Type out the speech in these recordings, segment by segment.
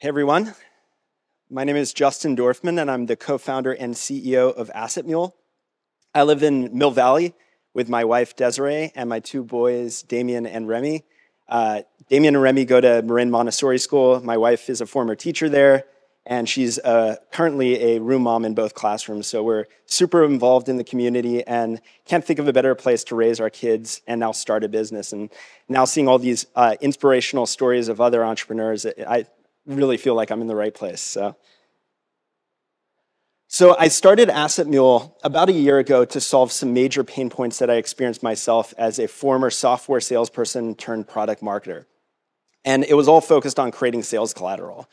Hey everyone, my name is Justin Dorfman and I'm the co-founder and CEO of AssetMule. I live in Mill Valley with my wife Desiree and my two boys, Damien and Remy. Uh, Damien and Remy go to Marin Montessori School. My wife is a former teacher there and she's uh, currently a room mom in both classrooms. So we're super involved in the community and can't think of a better place to raise our kids and now start a business. And now seeing all these uh, inspirational stories of other entrepreneurs, I really feel like I'm in the right place. So. So I started AssetMule about a year ago to solve some major pain points that I experienced myself as a former software salesperson turned product marketer. And it was all focused on creating sales collateral.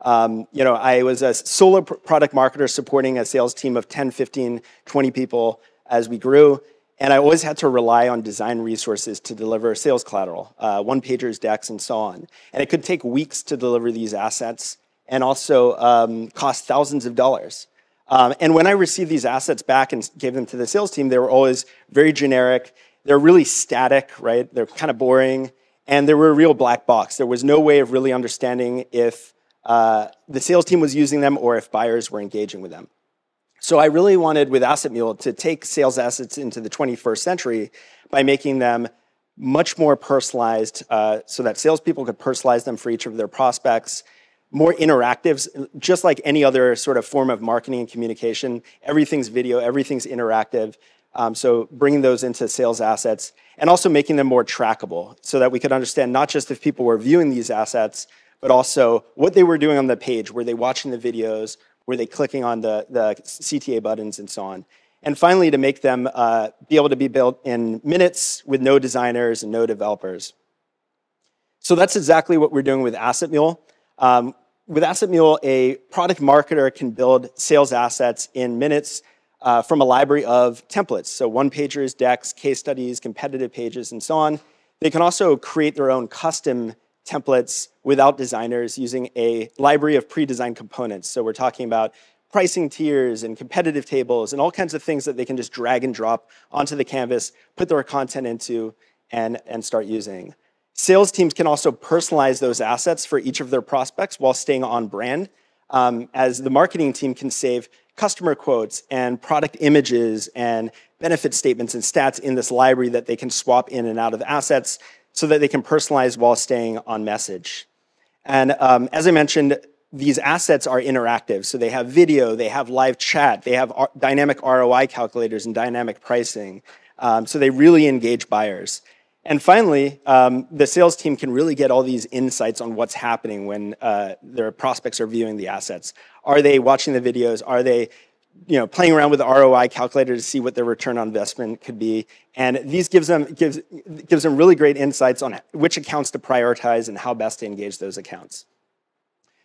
Um, you know, I was a solo product marketer supporting a sales team of 10, 15, 20 people as we grew. And I always had to rely on design resources to deliver sales collateral, uh, one pagers, decks, and so on. And it could take weeks to deliver these assets and also um, cost thousands of dollars. Um, and when I received these assets back and gave them to the sales team, they were always very generic. They're really static, right? They're kind of boring. And they were a real black box. There was no way of really understanding if uh, the sales team was using them or if buyers were engaging with them. So I really wanted with AssetMule to take sales assets into the 21st century by making them much more personalized uh, so that salespeople could personalize them for each of their prospects, more interactive, just like any other sort of form of marketing and communication. Everything's video, everything's interactive. Um, so bringing those into sales assets and also making them more trackable so that we could understand not just if people were viewing these assets, but also what they were doing on the page. Were they watching the videos? Were they clicking on the, the CTA buttons and so on? And finally, to make them uh, be able to be built in minutes with no designers and no developers. So that's exactly what we're doing with AssetMule. Um, with AssetMule, a product marketer can build sales assets in minutes uh, from a library of templates. So one pagers, decks, case studies, competitive pages, and so on. They can also create their own custom templates without designers using a library of pre-designed components. So we're talking about pricing tiers and competitive tables and all kinds of things that they can just drag and drop onto the canvas, put their content into, and, and start using. Sales teams can also personalize those assets for each of their prospects while staying on brand, um, as the marketing team can save customer quotes and product images and benefit statements and stats in this library that they can swap in and out of assets so that they can personalize while staying on message. And um, as I mentioned, these assets are interactive. So they have video, they have live chat, they have dynamic ROI calculators and dynamic pricing. Um, so they really engage buyers. And finally, um, the sales team can really get all these insights on what's happening when uh, their prospects are viewing the assets. Are they watching the videos? Are they you know, playing around with the ROI calculator to see what their return on investment could be. And these gives them, gives, gives them really great insights on which accounts to prioritize and how best to engage those accounts.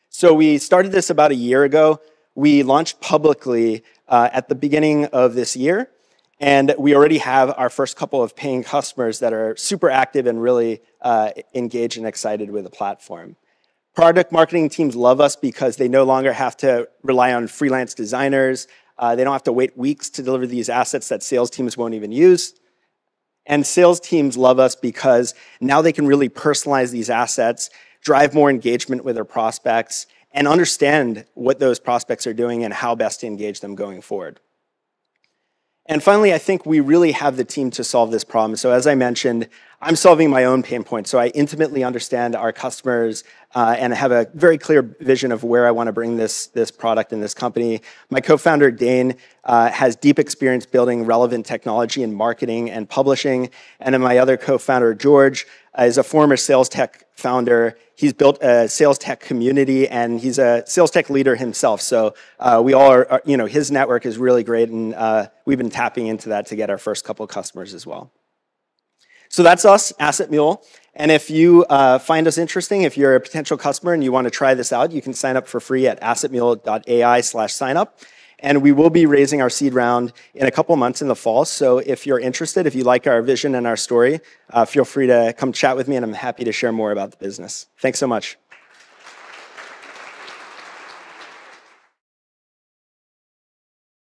So we started this about a year ago. We launched publicly uh, at the beginning of this year. And we already have our first couple of paying customers that are super active and really uh, engaged and excited with the platform. Product marketing teams love us because they no longer have to rely on freelance designers. Uh, they don't have to wait weeks to deliver these assets that sales teams won't even use. And sales teams love us because now they can really personalize these assets, drive more engagement with their prospects, and understand what those prospects are doing and how best to engage them going forward. And finally, I think we really have the team to solve this problem. So as I mentioned, I'm solving my own pain points. So I intimately understand our customers uh, and have a very clear vision of where I want to bring this, this product and this company. My co-founder, Dane, uh, has deep experience building relevant technology in marketing and publishing. And then my other co-founder, George, uh, is a former sales tech founder. He's built a sales tech community and he's a sales tech leader himself. So uh, we all are, are, you know, his network is really great and uh, we've been tapping into that to get our first couple customers as well. So that's us, AssetMule. And if you uh, find us interesting, if you're a potential customer and you want to try this out, you can sign up for free at assetmule.ai slash sign up. And we will be raising our seed round in a couple months in the fall. So if you're interested, if you like our vision and our story, uh, feel free to come chat with me and I'm happy to share more about the business. Thanks so much.